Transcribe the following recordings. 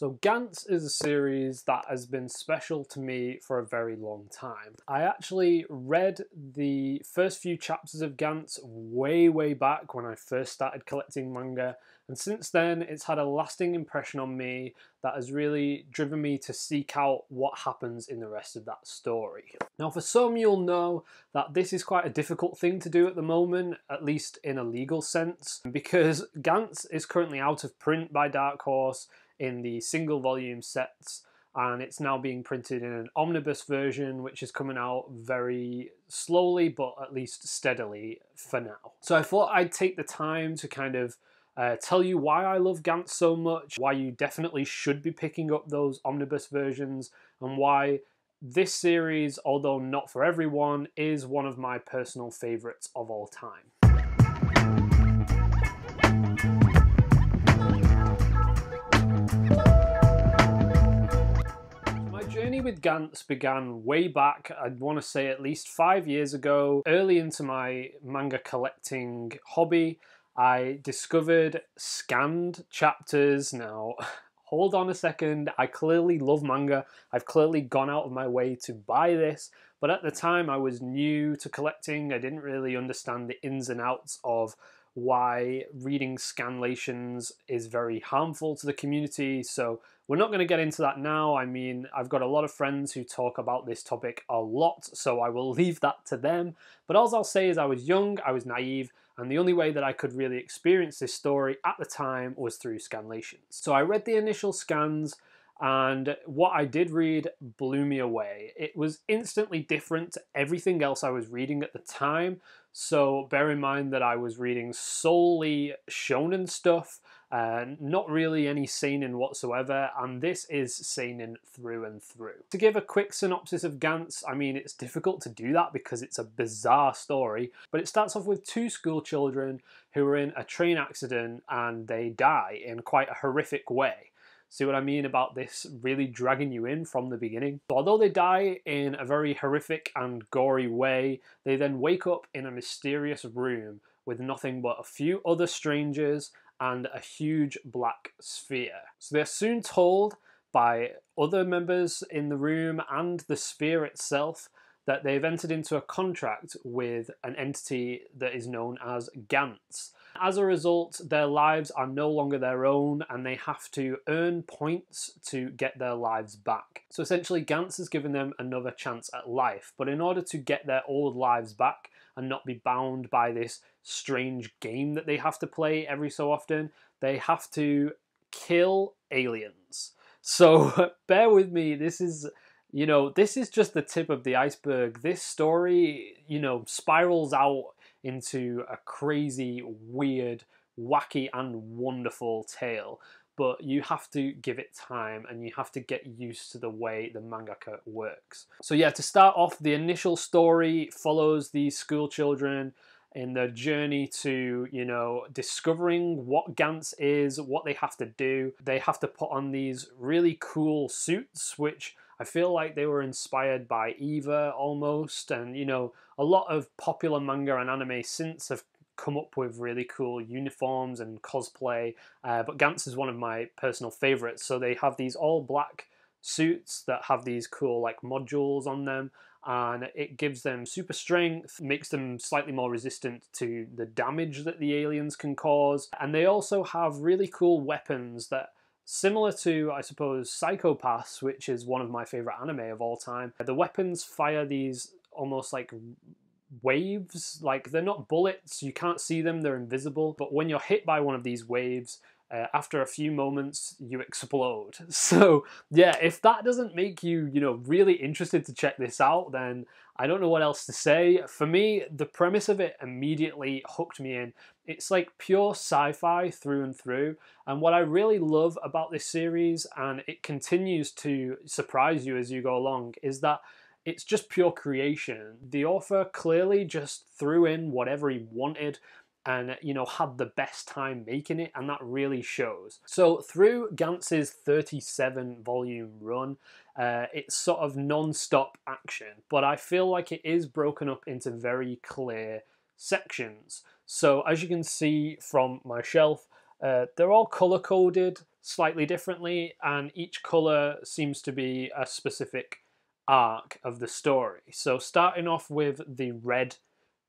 So Gantz is a series that has been special to me for a very long time. I actually read the first few chapters of Gantz way, way back when I first started collecting manga, and since then it's had a lasting impression on me that has really driven me to seek out what happens in the rest of that story. Now for some you'll know that this is quite a difficult thing to do at the moment, at least in a legal sense, because Gantz is currently out of print by Dark Horse, in the single volume sets and it's now being printed in an omnibus version which is coming out very slowly but at least steadily for now. So I thought I'd take the time to kind of uh, tell you why I love Gantz so much, why you definitely should be picking up those omnibus versions, and why this series, although not for everyone, is one of my personal favourites of all time. With Gantz began way back, I'd want to say at least five years ago. Early into my manga collecting hobby, I discovered scanned chapters. Now, hold on a second, I clearly love manga. I've clearly gone out of my way to buy this, but at the time I was new to collecting. I didn't really understand the ins and outs of why reading scanlations is very harmful to the community. So we're not going to get into that now. I mean, I've got a lot of friends who talk about this topic a lot, so I will leave that to them. But all I'll say is I was young, I was naive, and the only way that I could really experience this story at the time was through scanlations. So I read the initial scans, and what I did read blew me away. It was instantly different to everything else I was reading at the time. So bear in mind that I was reading solely shonen stuff, uh, not really any seinen whatsoever, and this is seinen through and through. To give a quick synopsis of Gantz, I mean, it's difficult to do that because it's a bizarre story, but it starts off with two school children who are in a train accident and they die in quite a horrific way. See what I mean about this really dragging you in from the beginning? Although they die in a very horrific and gory way, they then wake up in a mysterious room with nothing but a few other strangers and a huge black sphere. So they're soon told by other members in the room and the sphere itself that they've entered into a contract with an entity that is known as Gantz. As a result, their lives are no longer their own and they have to earn points to get their lives back. So essentially, Gantz has given them another chance at life, but in order to get their old lives back and not be bound by this strange game that they have to play every so often, they have to kill aliens. So bear with me, this is you know, this is just the tip of the iceberg. This story, you know, spirals out into a crazy, weird, wacky, and wonderful tale. But you have to give it time and you have to get used to the way the mangaka works. So, yeah, to start off, the initial story follows these school children in their journey to, you know, discovering what Gantz is, what they have to do. They have to put on these really cool suits, which I feel like they were inspired by Eva almost, and you know, a lot of popular manga and anime since have come up with really cool uniforms and cosplay. Uh, but Gantz is one of my personal favorites. So they have these all black suits that have these cool like modules on them and it gives them super strength, makes them slightly more resistant to the damage that the aliens can cause. And they also have really cool weapons that Similar to, I suppose, Psycho-Pass, which is one of my favorite anime of all time, the weapons fire these almost like waves. Like they're not bullets, you can't see them, they're invisible. But when you're hit by one of these waves, uh, after a few moments you explode so yeah if that doesn't make you you know really interested to check this out then i don't know what else to say for me the premise of it immediately hooked me in it's like pure sci-fi through and through and what i really love about this series and it continues to surprise you as you go along is that it's just pure creation. The author clearly just threw in whatever he wanted and you know had the best time making it and that really shows so through Gantz's 37 volume run uh, it's sort of non-stop action but I feel like it is broken up into very clear sections so as you can see from my shelf uh, they're all color coded slightly differently, and each color seems to be a specific arc of the story. So starting off with the red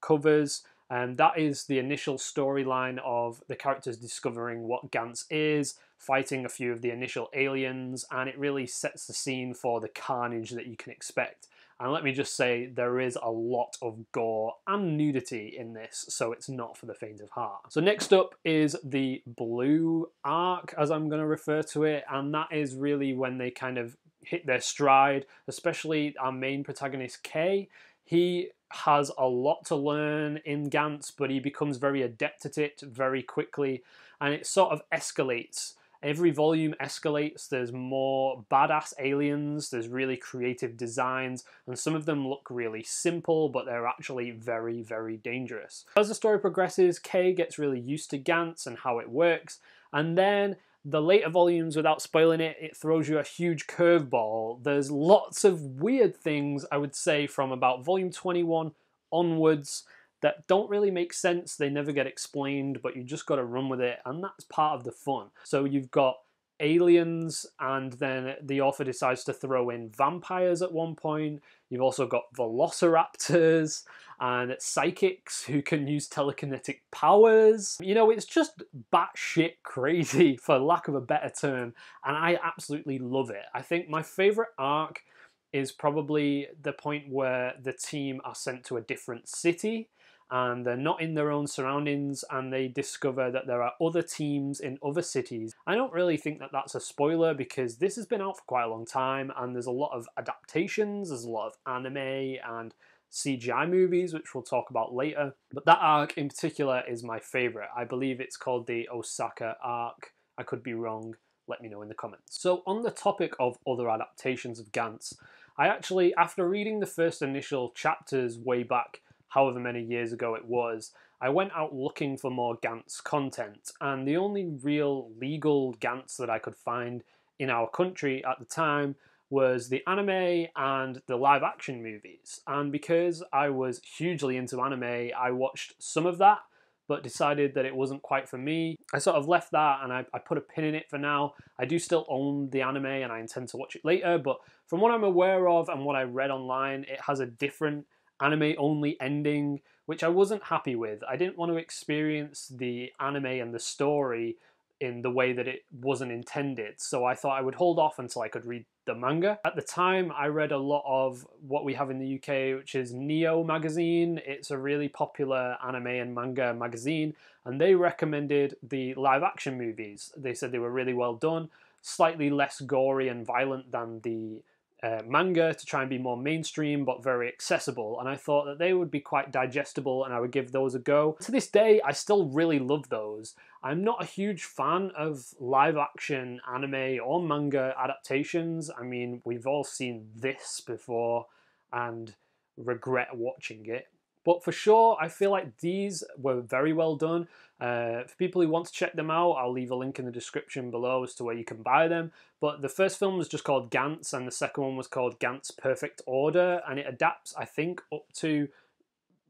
covers, and um, that is the initial storyline of the characters discovering what Gantz is, fighting a few of the initial aliens, and it really sets the scene for the carnage that you can expect. And let me just say, there is a lot of gore and nudity in this, so it's not for the faint of heart. So next up is the blue arc, as I'm going to refer to it, and that is really when they kind of hit their stride, especially our main protagonist, Kei. He has a lot to learn in Gantz, but he becomes very adept at it very quickly, and it sort of escalates. Every volume escalates, there's more badass aliens, there's really creative designs, and some of them look really simple, but they're actually very, very dangerous. As the story progresses, Kei gets really used to Gantz and how it works, and then the later volumes, without spoiling it, it throws you a huge curveball. There's lots of weird things, I would say, from about volume 21 onwards that don't really make sense. They never get explained, but you just got to run with it, and that's part of the fun. So you've got aliens, and then the author decides to throw in vampires at one point. You've also got velociraptors and psychics who can use telekinetic powers. You know, it's just batshit crazy, for lack of a better term, and I absolutely love it. I think my favorite arc is probably the point where the team are sent to a different city and they're not in their own surroundings and they discover that there are other teams in other cities. I don't really think that that's a spoiler because this has been out for quite a long time and there's a lot of adaptations, there's a lot of anime and CGI movies, which we'll talk about later. But that arc in particular is my favorite. I believe it's called the Osaka arc. I could be wrong. Let me know in the comments. So on the topic of other adaptations of Gantz, I actually, after reading the first initial chapters way back however many years ago it was, I went out looking for more Gantz content, and the only real legal Gantz that I could find in our country at the time was the anime and the live action movies. And because I was hugely into anime, I watched some of that, but decided that it wasn't quite for me. I sort of left that and I, I put a pin in it for now. I do still own the anime and I intend to watch it later, but from what I'm aware of and what I read online, it has a different anime only ending, which I wasn't happy with. I didn't want to experience the anime and the story in the way that it wasn't intended, so I thought I would hold off until I could read the manga. At the time, I read a lot of what we have in the UK, which is Neo magazine. It's a really popular anime and manga magazine, and they recommended the live action movies. They said they were really well done, slightly less gory and violent than the uh, manga to try and be more mainstream but very accessible and I thought that they would be quite digestible and I would give those a go. To this day I still really love those. I'm not a huge fan of live action anime or manga adaptations. I mean we've all seen this before and regret watching it. But for sure, I feel like these were very well done. Uh, for people who want to check them out, I'll leave a link in the description below as to where you can buy them. But the first film was just called Gantz, and the second one was called Gantz Perfect Order, and it adapts, I think, up to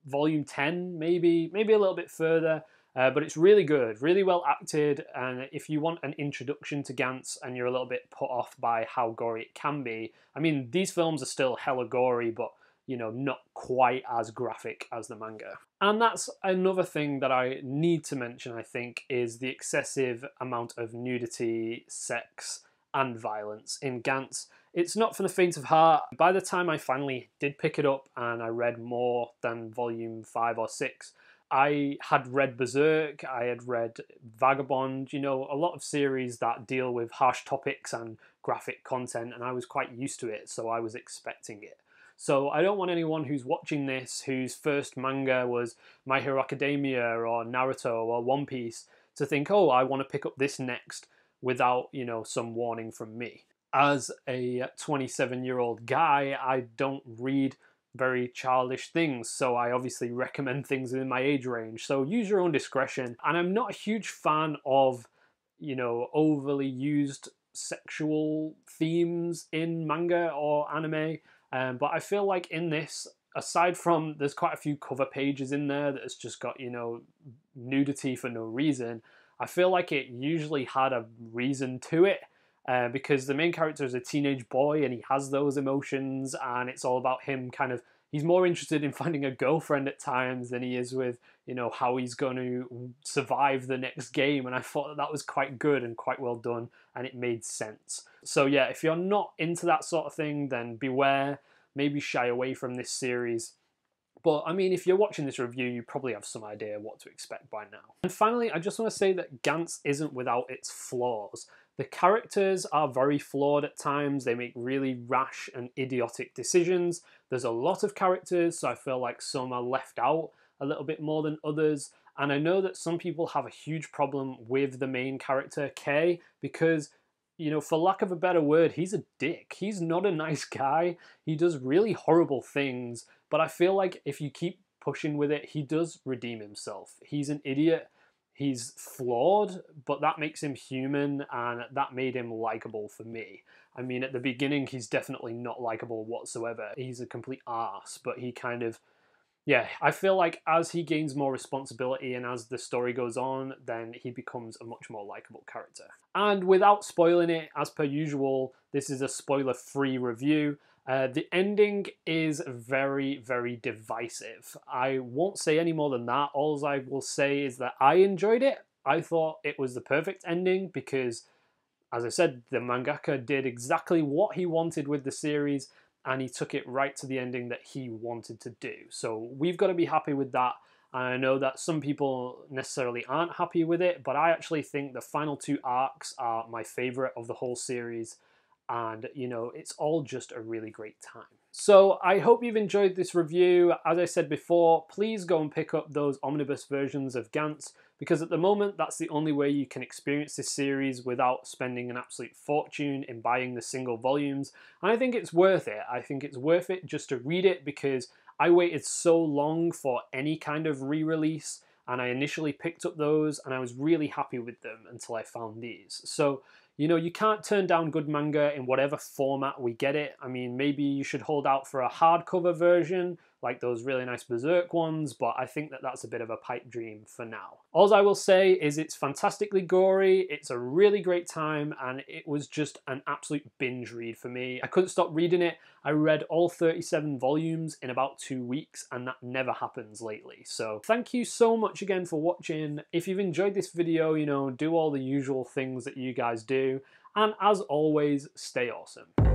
volume 10, maybe, maybe a little bit further. Uh, but it's really good, really well acted, and if you want an introduction to Gantz and you're a little bit put off by how gory it can be, I mean, these films are still hella gory, but you know, not quite as graphic as the manga. And that's another thing that I need to mention, I think, is the excessive amount of nudity, sex, and violence in Gantz. It's not for the faint of heart. By the time I finally did pick it up and I read more than volume 5 or 6, I had read Berserk, I had read Vagabond, you know, a lot of series that deal with harsh topics and graphic content, and I was quite used to it, so I was expecting it. So I don't want anyone who's watching this whose first manga was My Hero Academia or Naruto or One Piece to think, oh, I want to pick up this next without, you know, some warning from me. As a 27 year old guy, I don't read very childish things, so I obviously recommend things within my age range. So use your own discretion. And I'm not a huge fan of, you know, overly used sexual themes in manga or anime. Um, but I feel like in this, aside from there's quite a few cover pages in there that's just got, you know, nudity for no reason, I feel like it usually had a reason to it. Uh, because the main character is a teenage boy and he has those emotions, and it's all about him kind of. He's more interested in finding a girlfriend at times than he is with, you know, how he's going to survive the next game. And I thought that that was quite good and quite well done, and it made sense. So, yeah, if you're not into that sort of thing, then beware. Maybe shy away from this series. But I mean, if you're watching this review, you probably have some idea what to expect by now. And finally, I just want to say that Gantz isn't without its flaws. The characters are very flawed at times, they make really rash and idiotic decisions. There's a lot of characters, so I feel like some are left out a little bit more than others. And I know that some people have a huge problem with the main character, Kei, because, you know, for lack of a better word, he's a dick. He's not a nice guy. He does really horrible things, but I feel like if you keep pushing with it, he does redeem himself. He's an idiot he's flawed, but that makes him human and that made him likable for me. I mean, at the beginning, he's definitely not likable whatsoever. He's a complete ass, but he kind of, yeah, I feel like as he gains more responsibility and as the story goes on, then he becomes a much more likable character. And without spoiling it, as per usual, this is a spoiler free review. Uh, the ending is very, very divisive. I won't say any more than that. All I will say is that I enjoyed it. I thought it was the perfect ending because, as I said, the mangaka did exactly what he wanted with the series and he took it right to the ending that he wanted to do. So we've got to be happy with that. And I know that some people necessarily aren't happy with it, but I actually think the final two arcs are my favorite of the whole series and you know it's all just a really great time. So I hope you've enjoyed this review. As I said before, please go and pick up those omnibus versions of Gantz because at the moment that's the only way you can experience this series without spending an absolute fortune in buying the single volumes. And I think it's worth it. I think it's worth it just to read it because I waited so long for any kind of re-release and I initially picked up those and I was really happy with them until I found these. So you know, you can't turn down good manga in whatever format we get it. I mean, maybe you should hold out for a hardcover version, like those really nice Berserk ones, but I think that that's a bit of a pipe dream for now. All I will say is it's fantastically gory, it's a really great time, and it was just an absolute binge read for me. I couldn't stop reading it. I read all 37 volumes in about two weeks, and that never happens lately. So thank you so much again for watching. If you've enjoyed this video, you know, do all the usual things that you guys do. And as always, stay awesome.